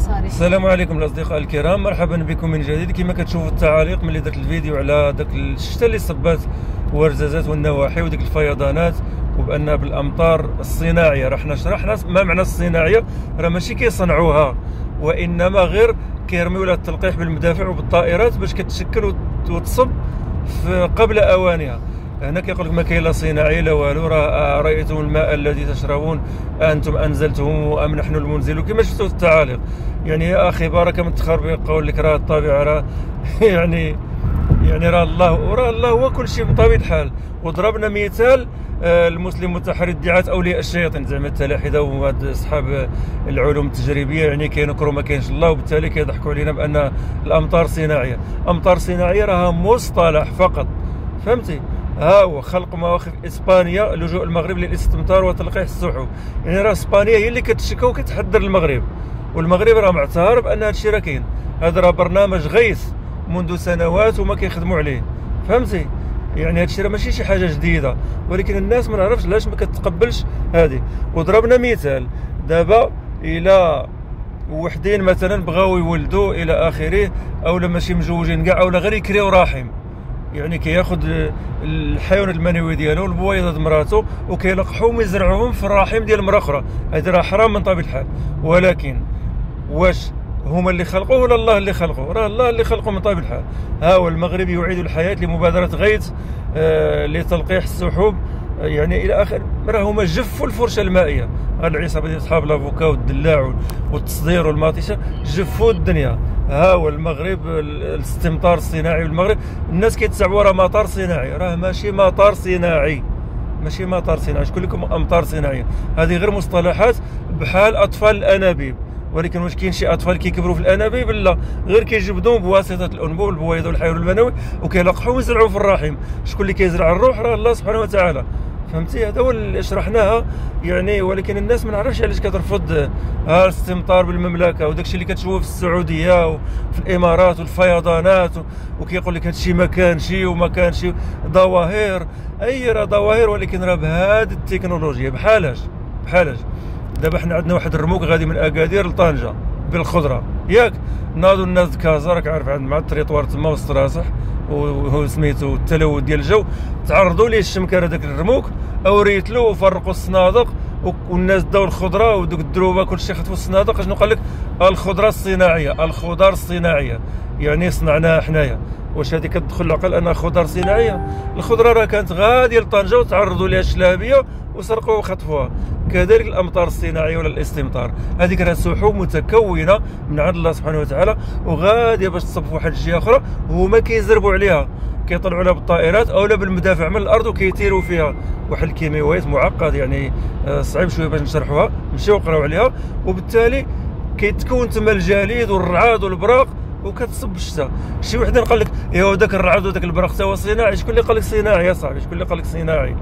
المصاري السلام عليكم الأصدقاء الكرام مرحبا بكم من جديد. كما كتشوفوا التعاليق ملي درت الفيديو على داك الشتاء اللي صبات ورزازات والنواحي وديك الفيضانات وبأن بالأمطار الصناعية. راه حنا شرحنا ما معنى الصناعية؟ راه ماشي كيصنعوها وإنما غير كيرميو لها التلقيح بالمدافع وبالطائرات باش كتشكل وتصب قبل أوانها. هنا كيقول لك ما كاين لا صناعي لا والو راه رأيتم الماء الذي تشربون أنتم انزلتم أم نحن المنزلون كما شفتوا التعاليق. يعني يا أخي بارك من تخرب يقول لك راه الطبيعة راه يعني يعني راه الله وراه الله هو كل شيء بطبيعة الحال. وضربنا مثال آه، المسلم متحري ادعاءات أولياء الشياطين زعما التلاحده وهاد أصحاب العلوم التجريبية يعني كينكروا ما كاينش الله وبالتالي كيضحكوا علينا بأن الأمطار صناعية. أمطار صناعية راها مصطلح فقط فهمتي؟ ها هو خلق مواقف اسبانيا لجوء المغرب للاستمطار وتلقيح السحب يعني راه إسبانيا هي اللي كتشكى وكتحذر المغرب. والمغرب راه معترف بان هذا الشيء راه كاين. هذا راه برنامج غيث منذ سنوات وما كيخدموا عليه. فهمتي؟ يعني هذا الشيء راه ماشي شي حاجة جديدة. ولكن الناس ما نعرفش علاش ما كتقبلش هذه وضربنا مثال. دابا إلى وحدين مثلا بغاو يولدوا إلى آخره أو لما شي مجوجين كاع ولا غير يكريو رحم. يعني كياخذ الحيوان المنوي ديالو البويضة مراتو وكيلقحوهم ويزرعوهم في الرحم ديال مرا أخرى. هذا راه حرام من طبيعه الحال. ولكن واش هما اللي خلقوه ولا الله اللي خلقوه راه الله اللي خلقه من طبيعه الحال. ها هو المغرب يعيد الحياة لمبادرة غيث آه لتلقيح السحوب يعني إلى آخر. راه هما جفوا الفرشة المائية. العصابة ديال أصحاب لافوكا والدلاع والتصدير والماطيشه جفوا الدنيا. ها هو المغرب الاستمطار الصناعي بالمغرب الناس كيتسعوا راه مطار صناعي. راه ماشي مطار صناعي. ماشي مطار صناعي. شكون لكم أمطار صناعية؟ هذه غير مصطلحات بحال أطفال الأنابيب. ولكن واش كاين شي أطفال كيكبروا في الأنابيب؟ لا. غير كيجبدوهم بواسطة الانبوب البويضة والحيوان المنوي وكيلقحوهم ويزرعوا في الرحم. شكون اللي كيزرع الروح؟ راه الله سبحانه وتعالى. فهمتي؟ هذا هو اللي شرحناها. يعني ولكن الناس ما نعرفش علاش كترفض الاستمطار بالمملكة وداك الشيء اللي كتشوفه في السعودية وفي الإمارات والفيضانات وكيقول لك هذا الشيء ما كانش وما كانش ظواهر. أي راه ظواهر ولكن راه بهذه التكنولوجيا. بحالاش بحالاش دابا حنا عندنا واحد الرموك غادي من أكادير لطنجة بالخضرة. ياك؟ ناضوا الناس كازا راك عارف عند مع التريطوار تما وسط راسح. وهو سميتو التلوث ديال الجو. تعرضوا ليه الشمكر هذاك الرموك. اوريت له وفرقوا الصنادق. والناس داو الخضرة ودوك الدروبة كلشي خطفوا الصنادق. شنو قال لك؟ الخضرة الصناعية. الخضار الصناعية. يعني صنعناها حنايا. واش هذه كتدخل العقل أنها خضر صناعية؟ الخضرة راه كانت غادية لطنجة وتعرضوا لها الشلابيه وسرقوها وخطفوها. كذلك الأمطار الصناعية ولا الاستمطار. هذيك راه سحوب متكونة من عند الله سبحانه وتعالى وغاديه باش تصب في واحد الجهة أخرى وهما كيزربوا عليها. كيطلعوا لها بالطائرات أو لا بالمدافع من الأرض وكيطيروا فيها. واحد الكيماويات معقد يعني آه، صعيب شوية باش نشرحوها. مشيو قراو عليها. وبالتالي كيتكون تما الجليد والرعاد والبراق وكتصب الشتاء. شي وحدة قال لك إيوا داك الرعد وداك البراق تا هو صناعي. شكون اللي قال لك صناعي يا صاحبي؟ شكون اللي قال لك صناعي؟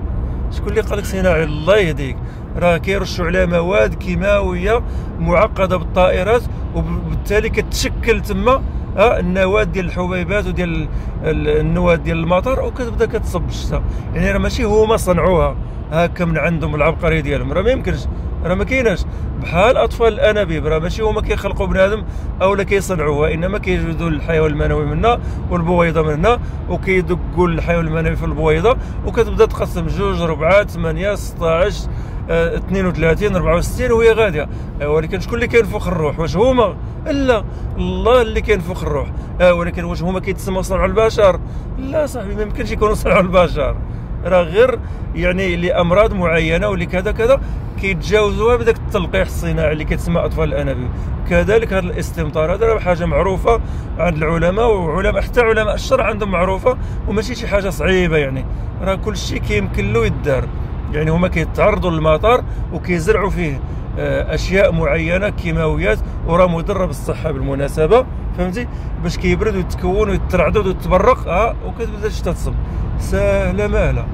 شكون اللي قال لك صناعي الله يهديك؟ راه كيرشوا على مواد كيماوية معقدة بالطائرات وبالتالي كتشكل تما النواه ديال الحبيبات وديال النواه ديال المطر وكتبدا كتصب الشتاء يعني راه ماشي هما صنعوها. هكا من عندهم العبقرية ديالهم. راه ما يمكنش. راه ما كايناش. بحال أطفال الانابيب راه ماشي هما كيخلقوا بنادم أو لا كيصنعوها انما كيجبدوا الحيوان المنوي منا والبويضة من هنا وكيدقوا الحيوان المنوي في البويضة وكتبدا تقسم جوج ربعة ثمانية 16 32 64 وهي غادية. آه، ولكن شكون اللي كينفخ الروح؟ واش هما؟ لا الله اللي كينفخ الروح. آه، ولكن واش هما كيتسموا صنع البشر؟ لا صاحبي ما يمكنش يكونوا صنع البشر. راه غير يعني لأمراض معينة ولكذا كذا كيتجاوزوها بداك التلقيح الصناعي اللي كيتسمى أطفال الأنابيب. كذلك هذا الاستمطار هذا راه حاجة معروفة عند العلماء وعلماء حتى علماء الشرع عندهم معروفة وماشي شي حاجة صعيبة يعني. راه كل شيء كيمكن له يدار. يعني هما كيتعرضوا للمطار وكيزرعوا فيه. أشياء معينة كيماويات وراه مضره بالصحه بالمناسبة فهمتي؟ باش كيبرد ويتكون ويترعدد ويتبرق ها وكتبدا تصب ساهله ماهله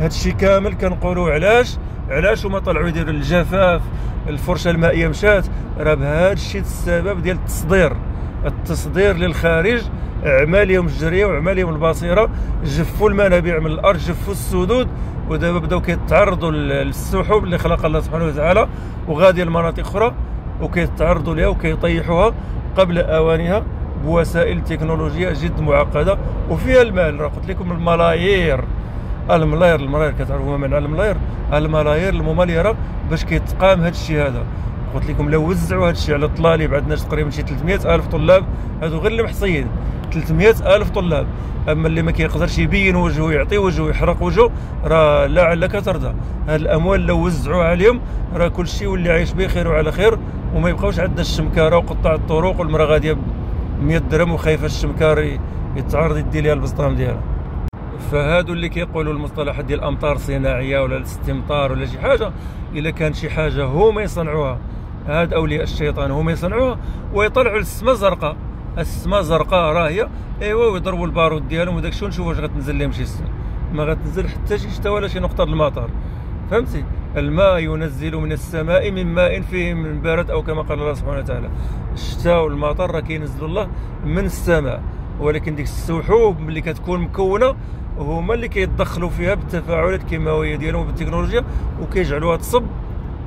هادشي كامل كنقولوا علاش؟ علاش هما طلعوا يديروا الجفاف الفرشة المائية مشات؟ راه بهذا الشيء السبب ديال التصدير. التصدير للخارج اعمالهم الجريه واعمالهم البصيرة. جفوا المنابع من الأرض جفوا السدود. ودابا بداو كيتعرضوا للسحب اللي خلق الله سبحانه وتعالى. وغادي لمناطق أخرى وكيتعرضوا لها وكيطيحوها قبل أوانها بوسائل تكنولوجية جد معقدة. وفيها المال راه قلت لكم الملايير. الملاير الملاير كتعرفوا ما معنى الملاير الملايير الممليره باش كيتقام هذا الشيء هذا. قلت لكم لو وزعوا هذا الشيء على الطلاب عندنا تقريبا شي 300 ألف طلاب هذو غير المحصيين 300 ألف طلاب. أما اللي ما كيقدرش يبين وجهه يعطي وجهه يحرق وجهه راه لعلك ترضى هاد الأموال لو وزعوا عليهم راه كل شيء يولي عايش بخير وعلى خير وما يبقاوش عندنا الشمكارة وقطاع الطرق والمرأة غادية ب 100 درهم وخايفة الشمكار يتعرض يدي ليها البسطام ديالها. فهادو اللي كيقولوا المصطلحات ديال الأمطار الصناعية ولا الاستمطار ولا شي حاجة إلا كان شي حاجة هما يصنعوها. هاد أولياء الشيطان هما يصنعوها ويطلعوا للسماء زرقاء السماء زرقاء راه هي إيوا ويضربوا البارود ديالهم وداك الشيء ونشوفوا واش غتنزل لهم شي سنة. ما غتنزل حتى شي شتا ولا شي نقطة المطر فهمتي؟ الماء ينزل من السماء من ماء فيه من بارد أو كما قال الله سبحانه وتعالى. الشتاء والمطر راه كينزل الله من السماء. ولكن ديك السحوب اللي كتكون مكونة هما اللي كيتدخلوا فيها بالتفاعلات الكيماوية ديالهم وبالتكنولوجيا وكيجعلوها تصب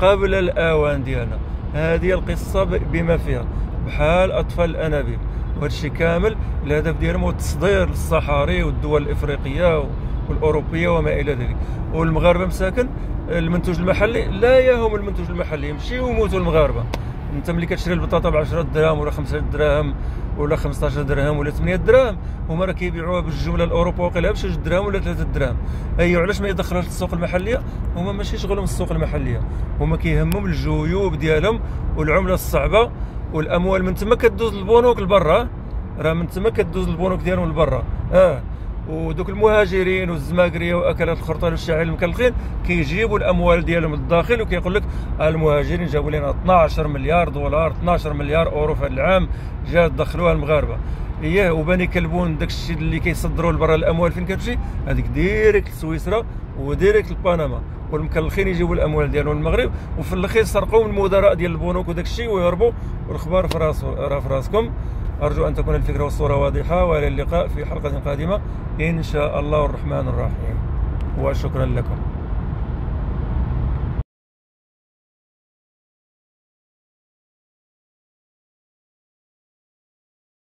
قبل الأوان ديالنا. هذه القصة بما فيها بحال أطفال الأنابيب. وهذا كامل الهدف ديالهم هو التصدير للصحاري والدول الإفريقية والأوروبية وما إلى ذلك. والمغاربة مساكن المنتوج المحلي لا يهم المنتوج المحلي يمشيو ويموتوا المغاربة. انت ملي كتشري البطاطا ب 10 دراهم ولا 5 دراهم ولا 15 درهم ولا 8 دراهم هما راه كيبيعوها بالجملة الأوروبا واقيلا ب 6 دراهم ولا 3 دراهم. ايوا علاش ما يدخلوهاش للسوق المحلية؟ هما ماشي شغلهم السوق المحلية. هما كيهمهم الجيوب ديالهم والعملة الصعبة والأموال. من تما كدوز للبنوك لبرا راه من تما كدوز البنوك ديالهم لبرا. آه. ودوك المهاجرين والزماكريه واكلات الخرطان والشاعر المكلخين كيجيبوا الأموال ديالهم للداخل وكيقول لك المهاجرين جابوا لنا 12 مليار دولار 12 مليار أورو في العام جات دخلوها المغاربة. اييه وبني كلبون داك الشيء اللي كيصدروا لبرا الأموال فين كتمشي هذيك direct لسويسرا و direct لبنما. والمكلخين يجيبوا الأموال ديالهم المغرب وفي الأخير سرقوا من المدراء ديال البنوك وداك الشيء ويهربوا. والخبار في راسو راه في راسكم. أرجو أن تكون الفكرة والصورة واضحة وإلى اللقاء في حلقة قادمة. إن شاء الله الرحمن الرحيم. وشكرا لكم.